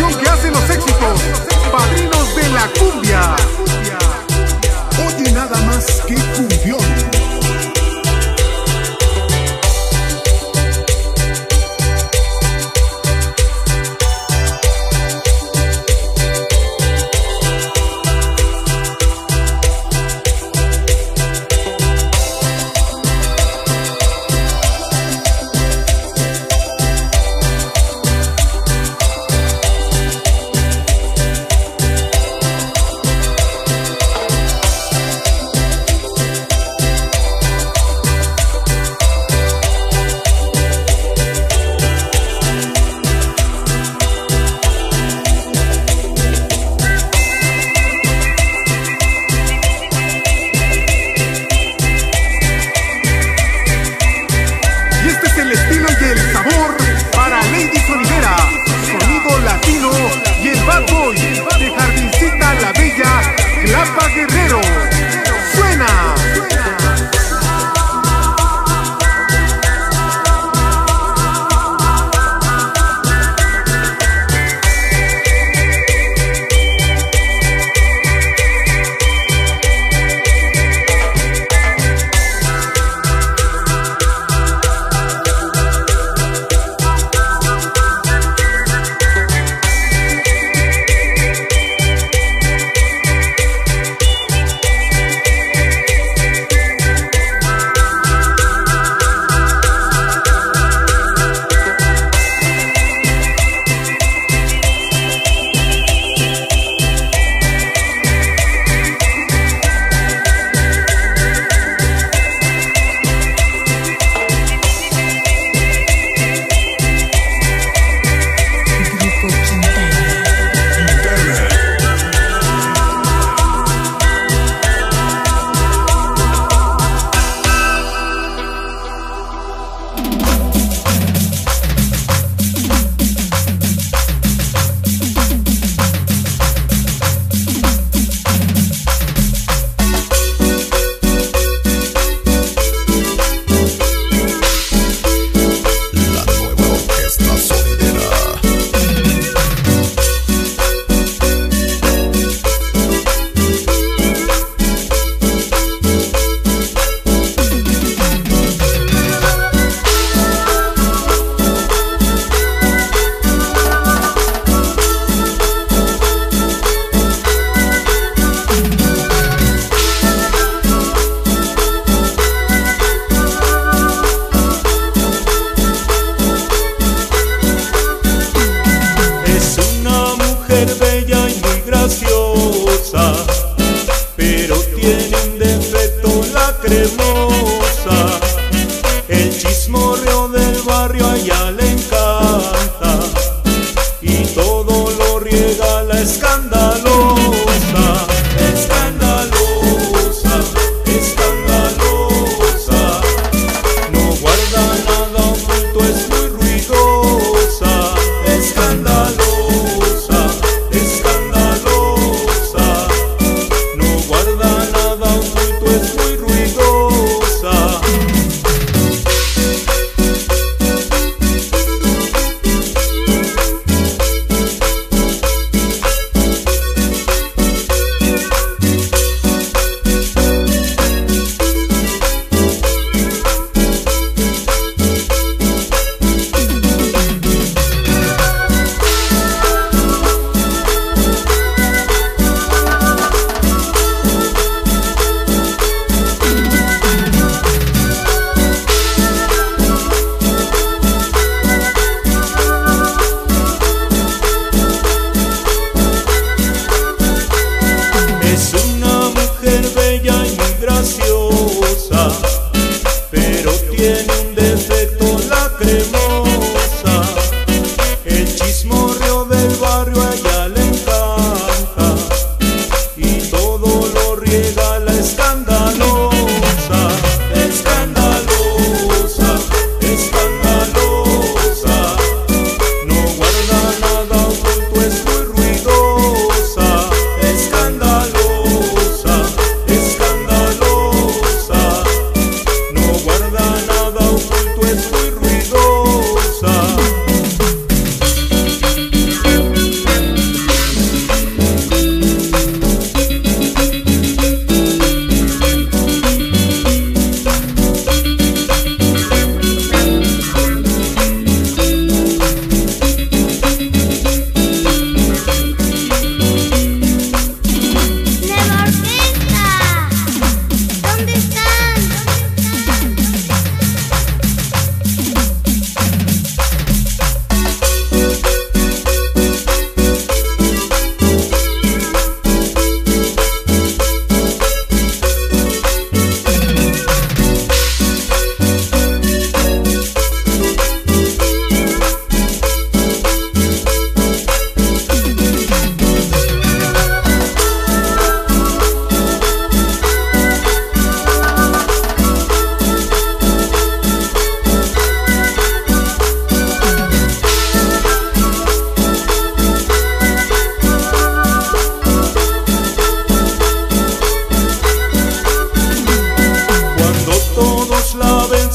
la mujer bella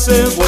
voices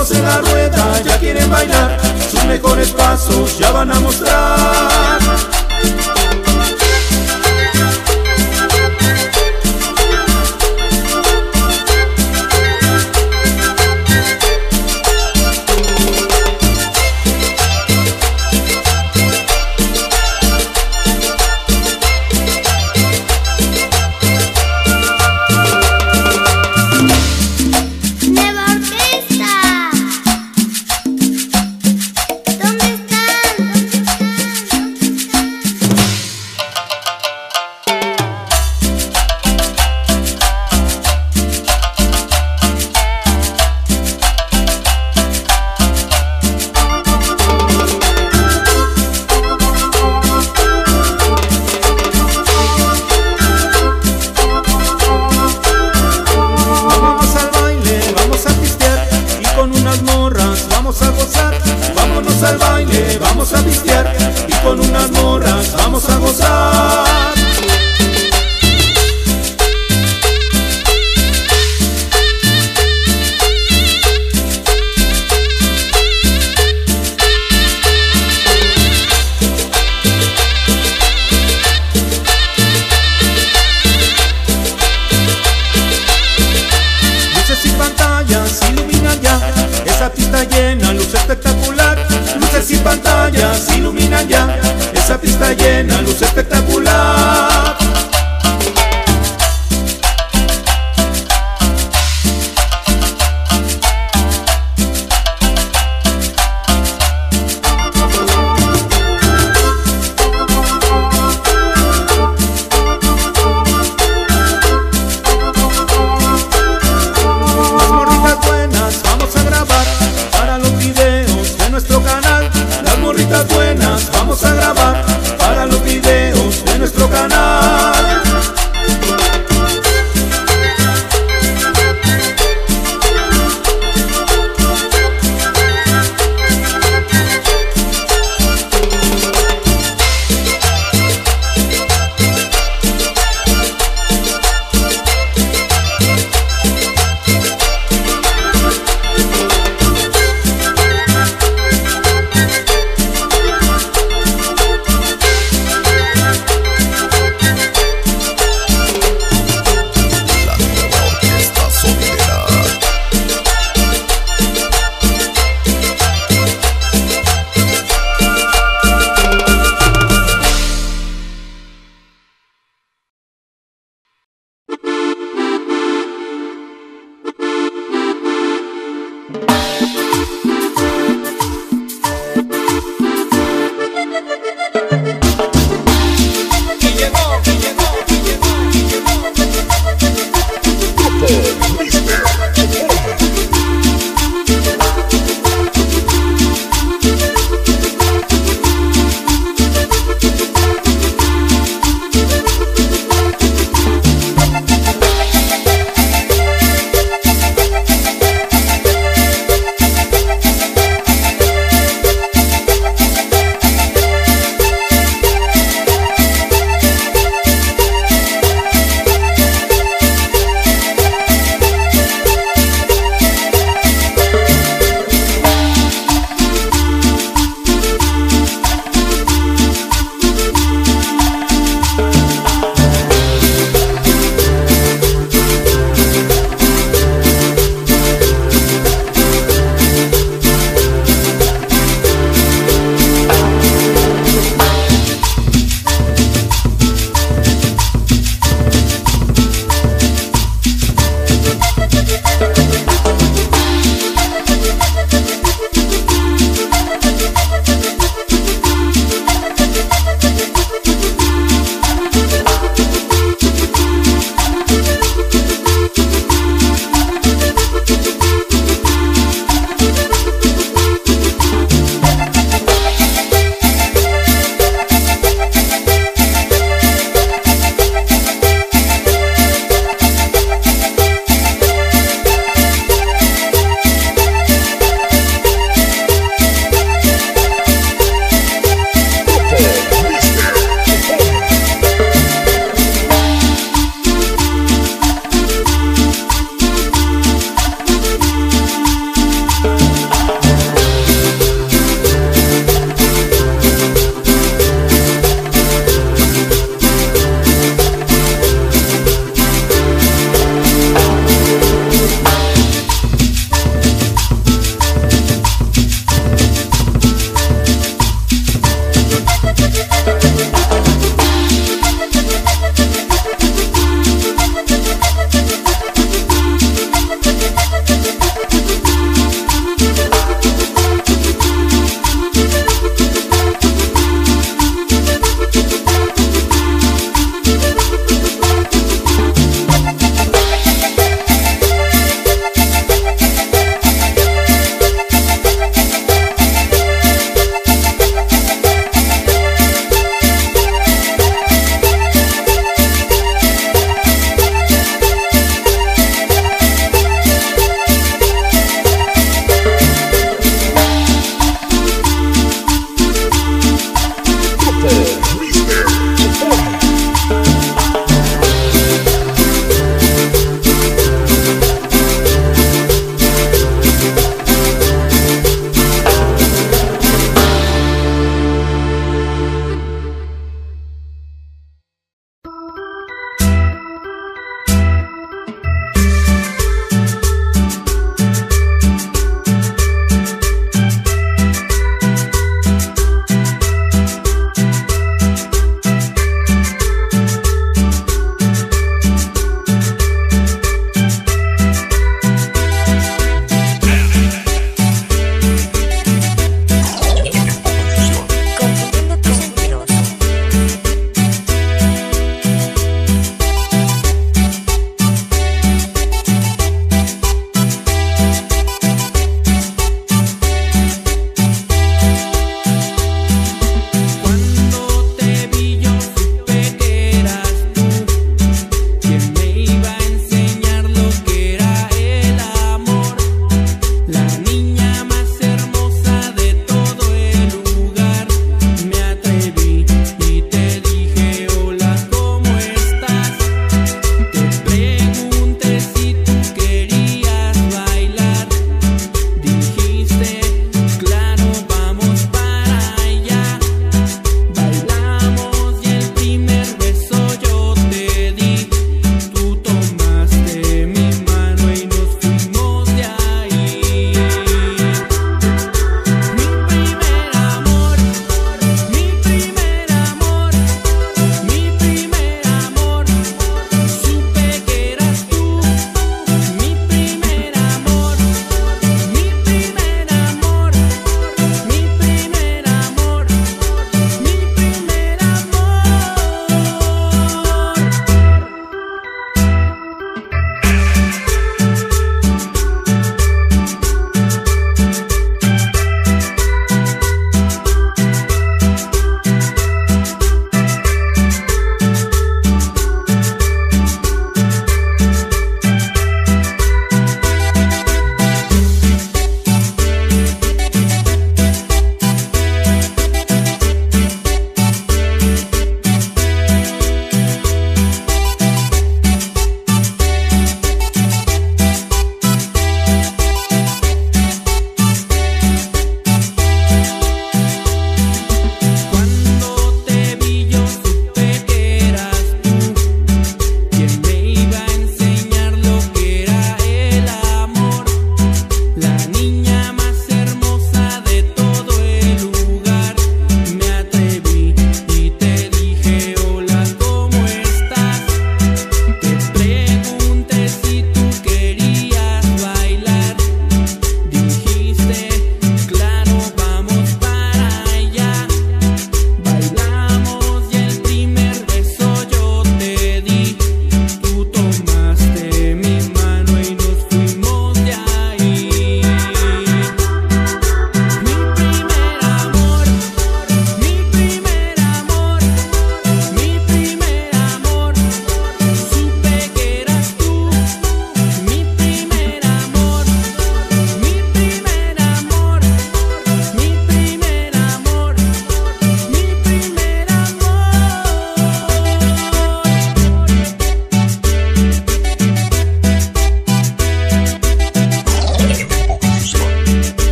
En la rueda ya quieren bailar, sus mejores pasos ya van a mostrar.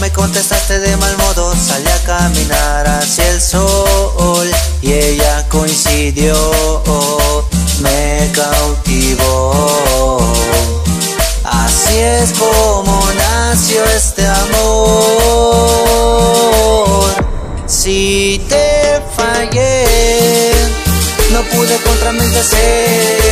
Me contestaste de mal modo, salí a caminar hacia el sol y ella coincidió, me cautivó. Así es como nació este amor. Si te fallé, no pude contra mis deseos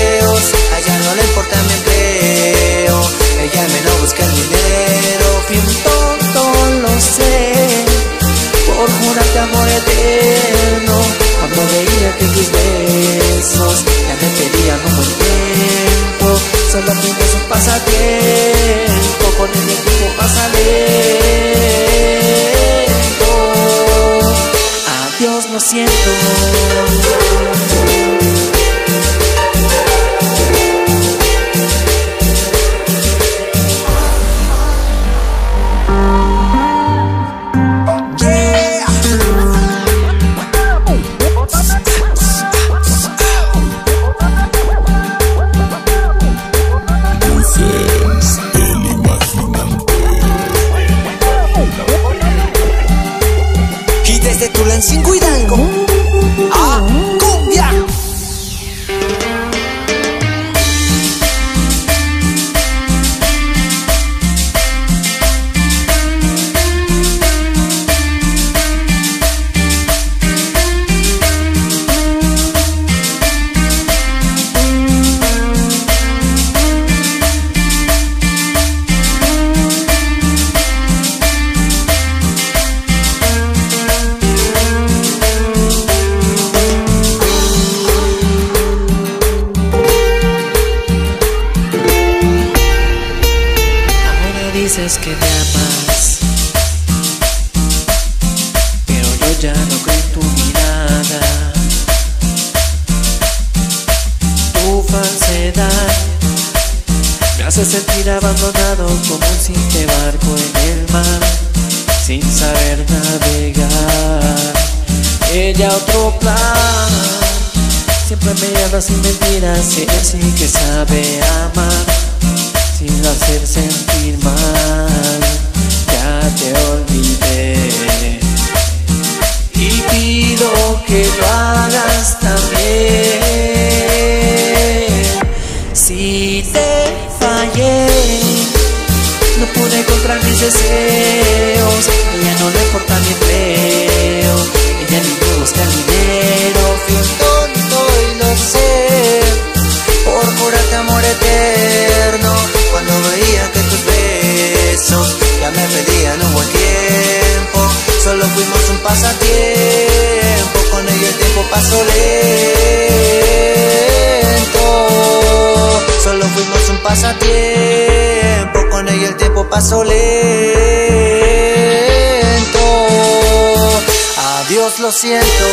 tiempo, con ella el tiempo pasó lento. Adiós, lo siento.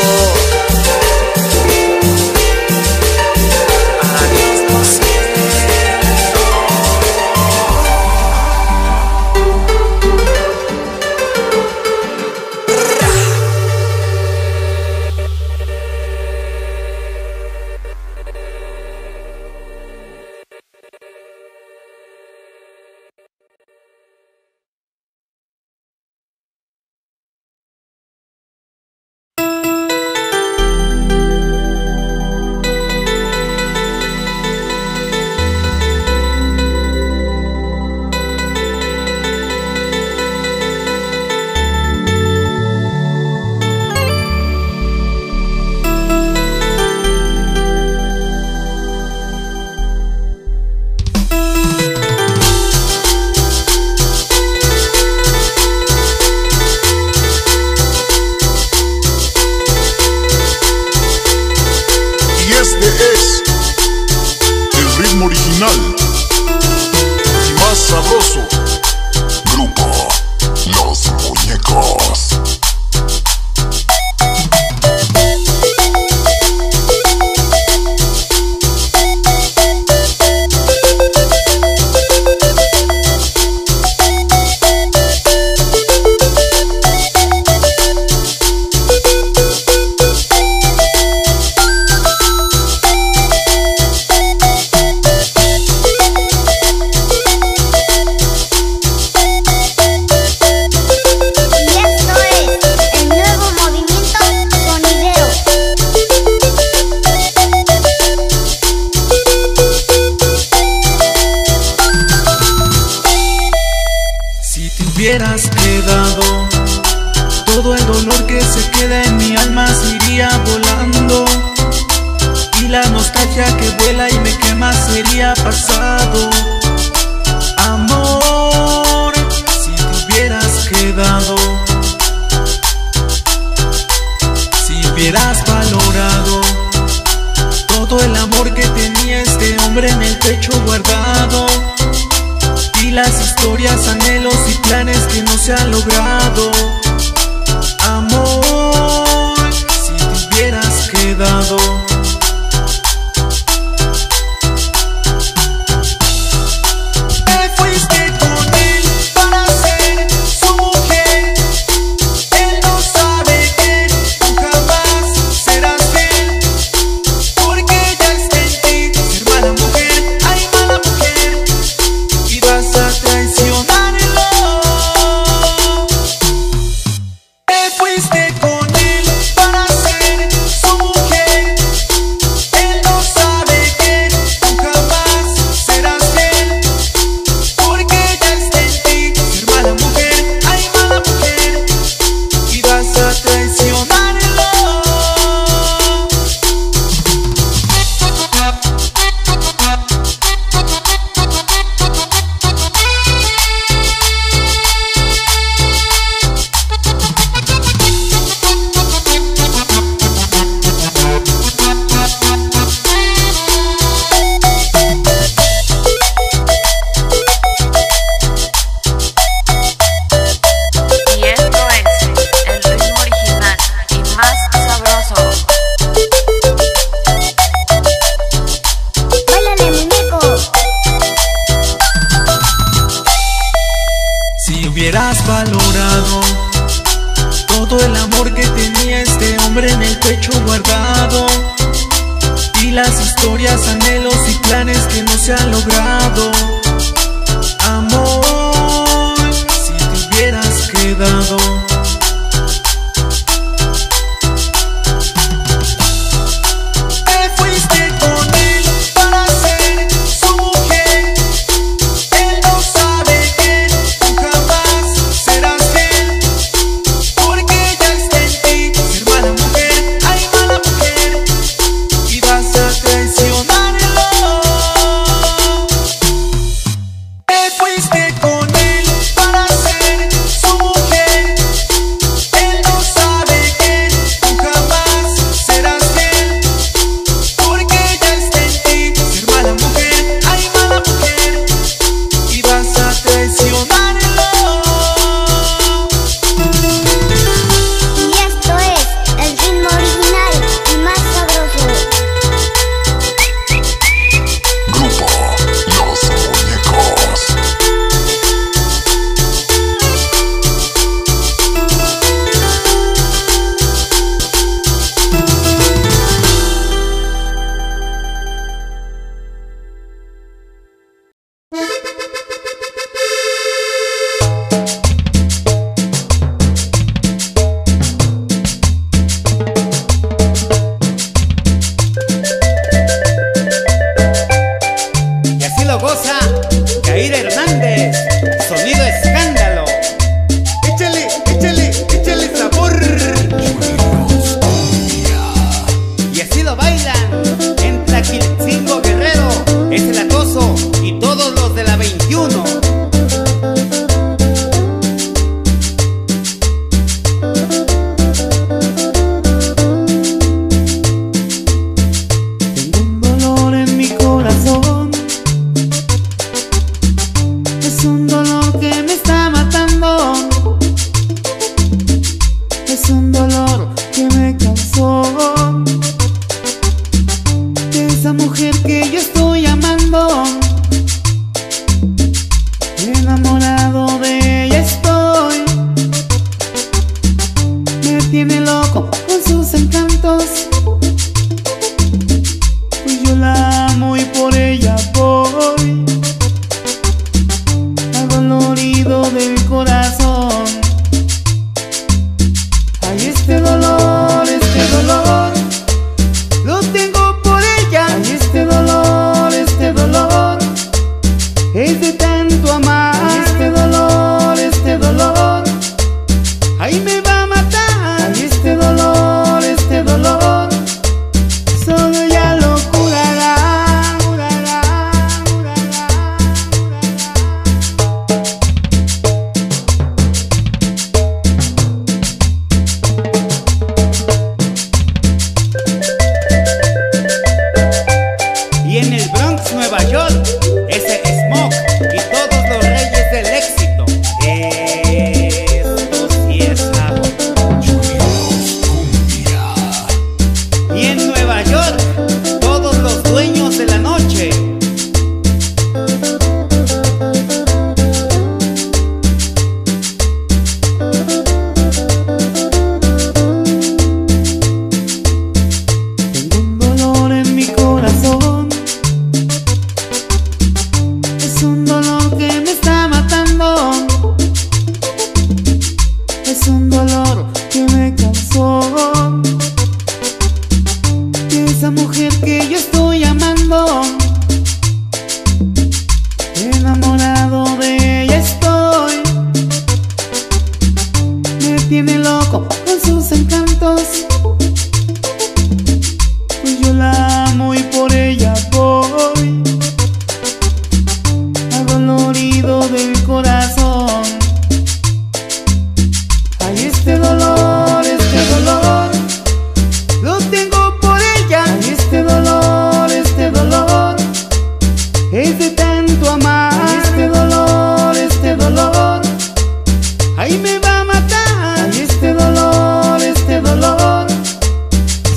Ahí me va a matar. Y este dolor, este dolor.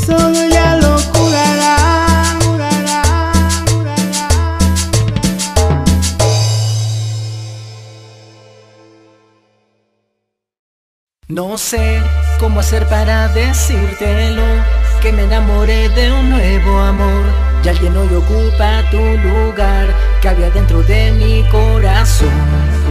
Solo ya lo curará, curará, curará, curará. No sé cómo hacer para decírtelo Que me enamoré de un nuevo amor. Y alguien hoy ocupa tu lugar Que había dentro de mi corazón.